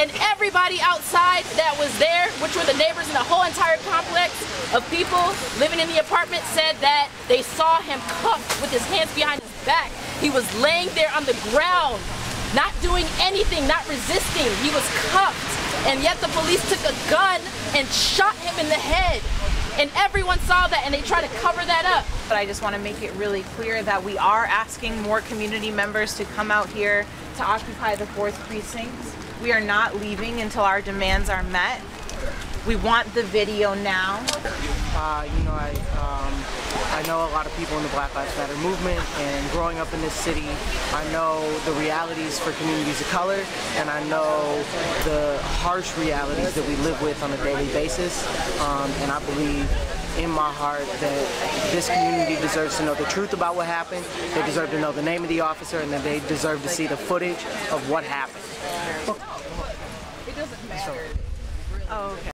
And everybody outside that was there, which were the neighbors in the whole entire complex of people living in the apartment, said that they saw him cuffed with his hands behind his back. He was laying there on the ground, not doing anything, not resisting. He was cuffed. And yet the police took a gun and shot him in the head. And everyone saw that and they tried to cover that up. But I just want to make it really clear that we are asking more community members to come out here to occupy the fourth precinct. We are not leaving until our demands are met. We want the video now. Uh, you know, I, um, I know a lot of people in the Black Lives Matter movement, and growing up in this city, I know the realities for communities of color, and I know the harsh realities that we live with on a daily basis. Um, and I believe in my heart that this community deserves to know the truth about what happened. They deserve to know the name of the officer, and that they deserve to see the footage of what happened. Oh, okay.